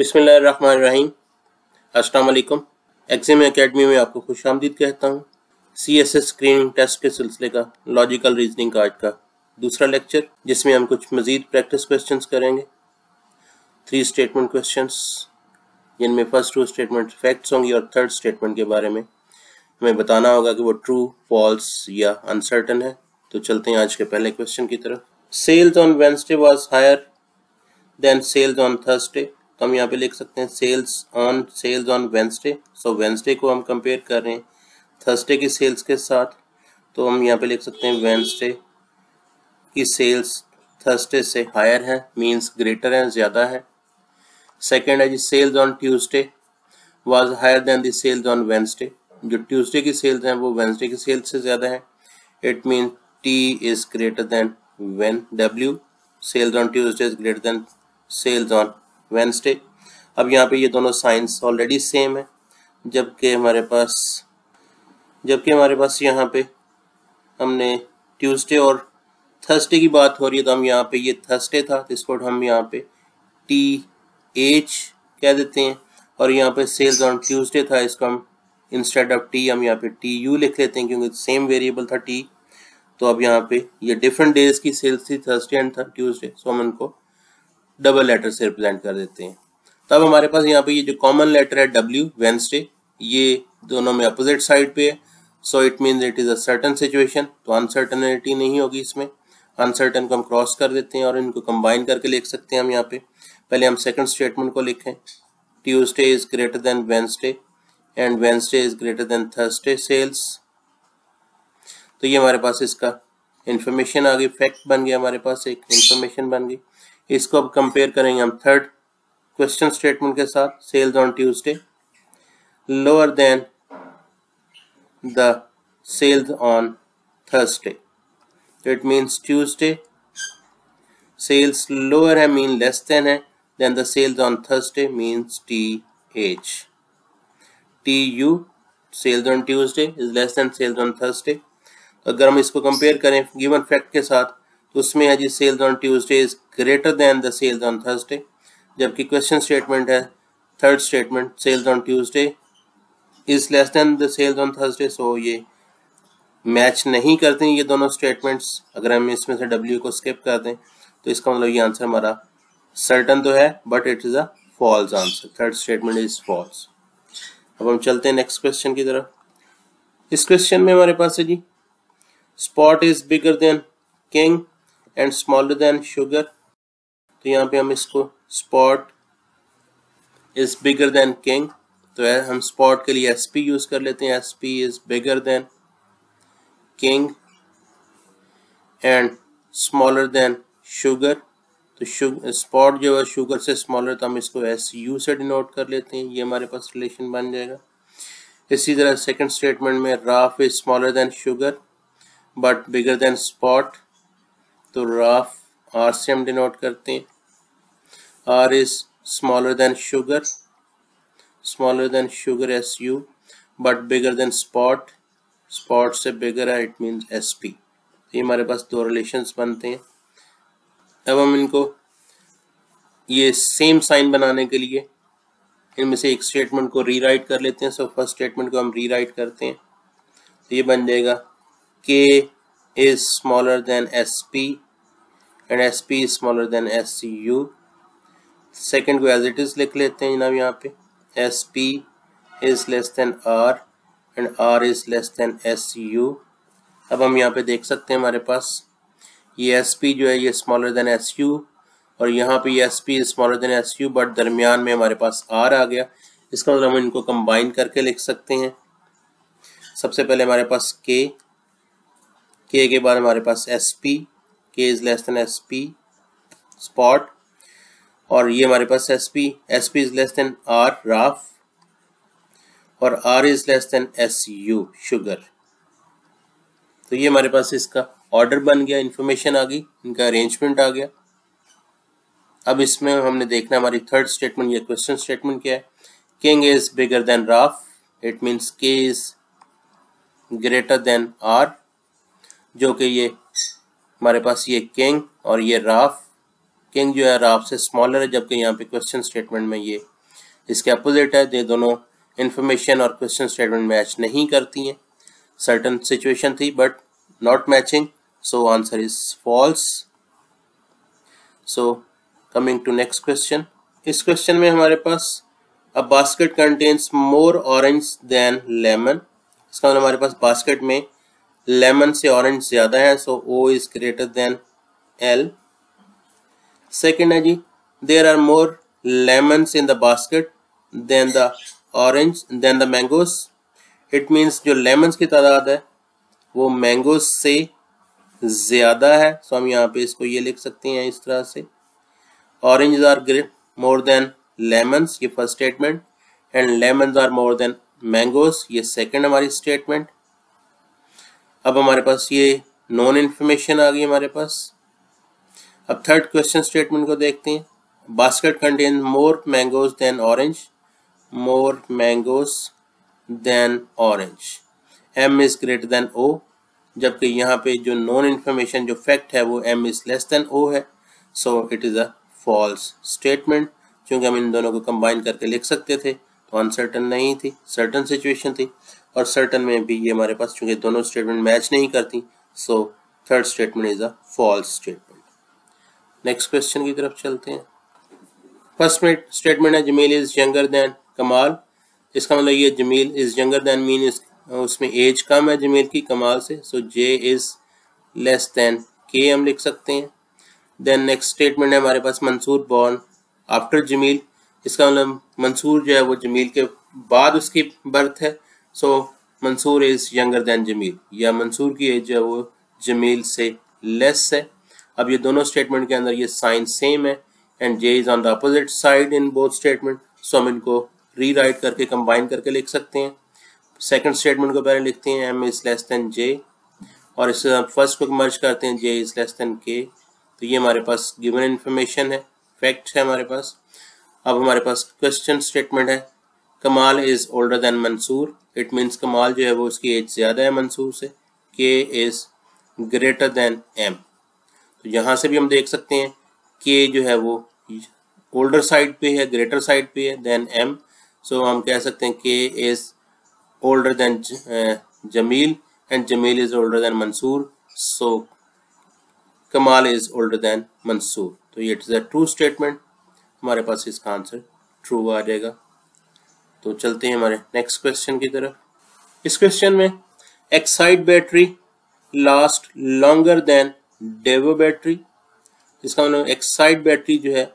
अस्सलाम वालेकुम Exim academy में आपको खुश आमदीद कहता हूँ। C S S screening test के सिलसिले का लॉजिकल रीजनिंग का आज का दूसरा लेक्चर जिसमें हम कुछ मजीद प्रैक्टिस क्वेश्चंस करेंगे। थ्री स्टेटमेंट क्वेश्चंस जिनमें फ़र्स्ट टू स्टेटमेंट फैक्ट्स होंगी और थर्ड स्टेटमेंट के बारे में हमें बताना होगा कि वो ट्रू फॉल्स या अनसर्टन है। तो चलते हैं आज के पहले क्वेश्चन की तरफ़। Sales on Wednesday was higher than sales on Thursday तो हम यहाँ पे लिख सकते हैं sales on sales on Wednesday so Wednesday को हम कंपेयर कर रहे हैं थर्सडे की सेल्स के साथ. तो हम यहाँ पे लिख सकते हैं वेंसडे की सेल्स थर्सडे से हायर है मींस ग्रेटर है, ज़्यादा है. सेकेंड है जी sales on Tuesday was higher than the sales on Wednesday जो ट्यूसडे की सेल्स हैं, वो वेंसडे की सेल्स से ज़्यादा है. It mean T is greater than when W sales on Tuesday is greater than sales on Wednesday अब यहाँ पे ये दोनों साइंस ऑलरेडी सेम है, जबकि हमारे पास, जबकि हमारे पास यहाँ पे हमने ट्यूसडे और थर्सडे की बात हो रही है तो हम यहाँ पे ये थर्सडे था तो इसको हम यहाँ पे टी एच कह देते हैं, और यहाँ पे सेल्स ऑन ट्यूसडे था, इसको हम इंस्टेड ऑफ़ टी हम यहाँ पे टी यू लिख लेते हैं, क्योंकि सेम वेरिएबल था टी तो अब यहाँ पे ये डिफरेंट डेज़ की सेल्स थी थर्सडे एंड ट्यूसडे सो हम इनको डबल लेटर से रिप्रेजेंट कर देते हैं। तब हमारे पास यहाँ पे ये जो कॉमन लेटर है डब्ल्यू वेंसडे ये दोनों में अपोजिट साइड पे है। So it mean it is a certain situation तो अनसर्टनिटी नहीं होगी इसमें। अनसर्टन को हम क्रॉस कर देते हैं और इनको कंबाइन करके लिख सकते हैं हम यहाँ पे। पहले हम सेकंड स्टेटमेंट को लिखें। Tuesday is greater than Wednesday and Wednesday is greater than Thursday sales तो ये हमारे पास इसका इंफॉर्मेशन आ गई। फैक्ट बन गया हमारे पास, एक इंफॉर्मेशन बन गई। इसको अब कंपेयर करेंगे हम थर्ड क्वेश्चन स्टेटमेंट के साथ sales on Tuesday lower than the sales on Thursday it means Tuesday sales lower है मीन लेस देन है than the sales on Thursday means T H T U sales on Tuesday is less than sales on Thursday अगर हम इसको compare करें given fact के साथ तो उसमें है जी sales on Tuesday is greater than the sales on Thursday जबकि क्वेश्चन स्टेटमेंट है third statement sales on Tuesday is less than the sales on Thursday so ये मैच नहीं करते ये दोनों स्टेटमेंट्स अगर हम इसमें से डब्ल्यू को स्किप कर दें तो इसका मतलब ये आंसर हमारा सर्टन तो है but it is a false answer third statement is false अब हम चलते हैं नेक्स्ट क्वेश्चन की तरफ़। इस क्वेश्चन में हमारे पास है जी spot is bigger than king and smaller than sugar तो यहाँ पे हम इसको spot is bigger than king तो है, हम स्पॉट के लिए एस पी यूज़ कर लेते हैं। S P is bigger than king and smaller than sugar तो स्पॉट जो है शुगर से स्मॉलर तो हम इसको एस यू से डिनोट कर लेते हैं। ये हमारे पास रिलेशन बन जाएगा। इसी तरह सेकंड स्टेटमेंट में rough is smaller than sugar but bigger than spot तो राफ आर से हम डिनोट करते हैं। R is smaller than sugar smaller than sugar S U but bigger than spot spot से बिगर है इट मीन्स एस पी ये हमारे पास दो रिलेशंस बनते हैं। अब हम इनको, ये सेम साइन बनाने के लिए, इनमें से एक स्टेटमेंट को रीराइट कर लेते हैं। सो फ़र्स्ट स्टेटमेंट को हम रीराइट करते हैं। तो ये बन जाएगा K is smaller than S smaller than SP and SP is smaller than SCU second को एज इट इज़ लिख लेते हैं जनाब यहाँ पे। S P is less than R and R is less than S U अब हम यहाँ पे देख सकते हैं हमारे पास। ये एस पी जो है, ये स्मॉलर देन एस यू और यहाँ पे ये S P smaller than S U but दरमियान में हमारे पास आर आ गया। इसका मतलब हम इनको कंबाइन करके लिख सकते हैं। सबसे पहले हमारे पास के के के बाद हमारे पास S P K is less than S P spot और ये हमारे पास S P S P is less than R rough और R is less than S U sugar तो ये हमारे पास इसका ऑर्डर बन गया इंफॉर्मेशन आ गई, इनका अरेंजमेंट आ गया। अब इसमें हमने देखना हमारी थर्ड स्टेटमेंट या क्वेश्चन स्टेटमेंट क्या है? King is bigger than rough it means K is greater than R जो कि ये हमारे पास ये किंग और ये राफ। किंग जो है, राफ से स्मॉलर है, जबकि यहाँ पे क्वेश्चन स्टेटमेंट में ये इसके अपोजिट है। ये दोनों इन्फॉर्मेशन और क्वेश्चन स्टेटमेंट मैच नहीं करती हैं। सर्टन सिचुएशन थी but not matching so answer is false so coming to next question इस क्वेश्चन में हमारे पास a basket contains more orange than lemon इसका मतलब हमारे पास बास्केट में लेमन से ऑरेंज ज़्यादा है so O is greater than L second है जी there are more lemons in the basket than the orange than the mangoes it means जो लेमन्स की तादाद है, वो मैंगोज से ज़्यादा है। सो हम यहाँ पे इसको ये लिख सकते हैं इस तरह से। Orange are great more than lemons ये first statement and lemons are more than mangoes ये सेकंड हमारी स्टेटमेंट अब हमारे पास ये नॉन इन्फॉर्मेशन आ गई हमारे पास। अब थर्ड क्वेश्चन स्टेटमेंट को देखते हैं। Basket contain more mangoes than orange more mangoes than orange M is greater than O जबकि यहाँ पे जो नॉन इन्फॉर्मेशन जो फैक्ट है, वो M is less than O है। So it is a false statement क्योंकि हम इन दोनों को कंबाइन करके लिख सकते थे तो अनसर्टन नहीं थी सर्टन सिचुएशन थी। और सर्टन में भी ये हमारे पास चूँकि दोनों स्टेटमेंट मैच नहीं करती so third statement is a false statement next question की तरफ़ चलते हैं। फ़र्स्ट स्टेटमेंट है जमील इज़ यंगर देन कमाल इसका मतलब ये Jameel is younger than mean उसमें एज कम है जमील की कमाल से so J is less than K हम लिख सकते हैं। देन नेक्स्ट स्टेटमेंट है, हमारे पास मंसूर बॉर्न आफ्टर जमील इसका मतलब मंसूर जो है वो जमील के बाद उसकी बर्थ है। So Mansoor is younger than Jameel या मंसूर की एज है, वो जमील से लेस है. अब ये दोनों स्टेटमेंट के अंदर ये साइन सेम है and J is on the opposite side in both statement so हम इनको री राइट करके कंबाइन करके लिख सकते हैं. सेकंड स्टेटमेंट को पहले लिखते हैं M is less than J और इस फ़र्स्ट को मर्ज करते हैं जे इज़ लेस देन के तो ये हमारे पास गिवन इन्फॉर्मेशन है फैक्ट है हमारे पास. अब हमारे पास क्वेश्चन स्टेटमेंट है. Kamal is older than Mansoor it means Kamal जो है वो उसकी एज ज़्यादा है मंसूर से. के इज़ ग्रेटर देन एम तो यहाँ से भी हम देख सकते हैं के जो है वो ओल्डर साइड पे है ग्रेटर साइड पे है देन एम सो हम कह सकते हैं K is older than Jameel and Jameel is older than Mansoor so Kamal is older then Mansoor तो ये इज़ अ ट्रू स्टेटमेंट हमारे पास इसका आंसर ट्रू आ जाएगा। तो चलते हैं हमारे नेक्स्ट क्वेश्चन की तरफ़। इस क्वेश्चन में Exide battery last longer than Daewoo battery इसका मतलब एक्साइड बैटरी जो है,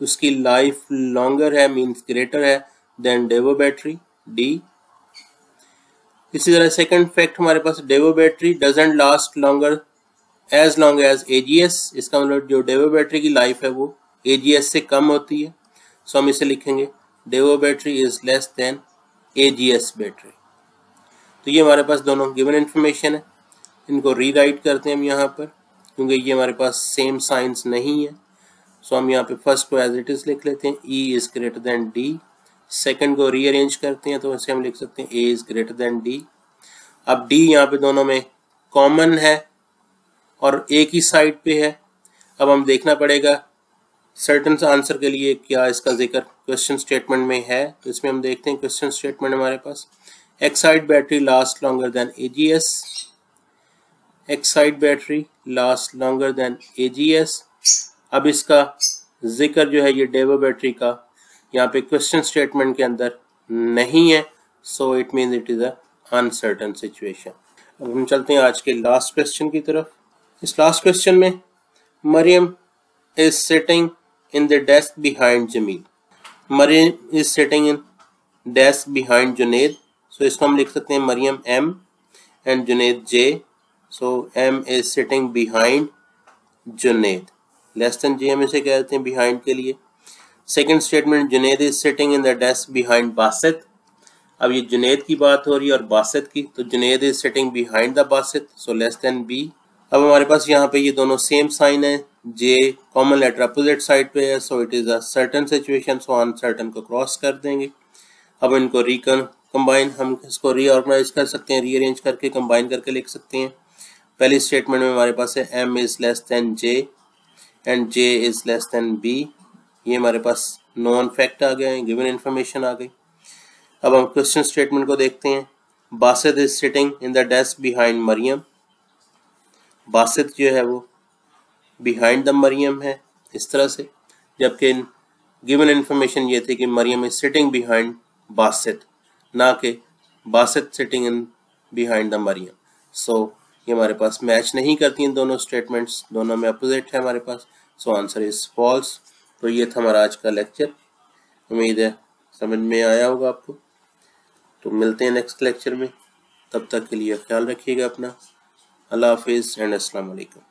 उसकी लाइफ लॉन्गर है मींस ग्रेटर है देन डेवो बैटरी डी इसी तरह सेकंड फैक्ट हमारे पास Daewoo battery doesn't last longer as long as AGS इसका मतलब जो डेवो बैटरी की लाइफ है वो एजीएस से कम होती है। सो हम इसे लिखेंगे। Daewoo battery is less than AGS battery. तो ये हमारे पास दोनों गिवन इंफॉर्मेशन है। इनको रीराइट करते हैं हम यहाँ पर, क्योंकि ये हमारे पास सेम साइंस नहीं है। सो हम यहाँ पे फ़र्स्ट को एज इट इज़ लिख लेते हैं। E is greater than D second को रीअरेंज करते हैं तो वैसे हम लिख सकते हैं A is greater than D अब डी यहाँ पे दोनों में कॉमन है और एक ही साइड पे है। अब हम देखना पड़ेगा सर्टन आंसर के लिए क्या इसका ज़िक्र क्वेश्चन स्टेटमेंट में है? तो इसमें हम देखते हैं क्वेश्चन स्टेटमेंट हमारे पास। Exide battery last longer than AGS Exide battery last longer than AGS अब इसका ज़िक्र जो है ये डेवो बैटरी का यहाँ पे क्वेश्चन स्टेटमेंट के अंदर नहीं है so it mean it is uncertain situation अब हम चलते हैं आज के लास्ट क्वेश्चन की तरफ़। इस लास्ट क्वेश्चन में Mariam is sitting in the desk behind Jameel Mariam is sitting in desk behind Junaid so इसको हम लिख सकते हैं Mariam M and Junaid J So, M is sitting behind Junaid. Less than J हम इसे कहते हैं behind के लिए. Second statement Junaid is sitting in the desk behind Basit अब ये जुनेद की बात हो रही है और बासित की तो Junaid is sitting behind the Basit so less than B अब हमारे पास यहाँ पे ये दोनों सेम साइन है। J common letter opposite side पे है so it is a certain situation so uncertain को क्रॉस कर देंगे। अब इनको रिकन कंबाइन हम इसको रीऑर्गेनाइज कर सकते हैं रीअरेंज करके कंबाइन करके लिख सकते हैं। पहली स्टेटमेंट में हमारे पास है M is less than J and J is less than B ये हमारे पास नॉन फैक्ट आ गए गिवन इन्फॉर्मेशन आ गई। अब हम क्वेश्चन स्टेटमेंट को देखते हैं। Basit is sitting in the desk behind Mariam Basit जो है वो बिहाइंड द मरियम है, इस तरह से। जबकि गिवन इन्फॉर्मेशन ये थी कि Mariam is sitting behind Basit, ना कि Basit sitting in behind the Mariam. So ये हमारे पास मैच नहीं करती इन दोनों स्टेटमेंट्स दोनों में अपोजिट है हमारे पास। सो आंसर इज़ फॉल्स तो ये था हमारा आज का लेक्चर उम्मीद है समझ में आया होगा आपको। तो मिलते हैं नेक्स्ट लेक्चर में। तब तक के लिए ख्याल रखिएगा अपना। Allah Hafiz and Assalamu Alaikum.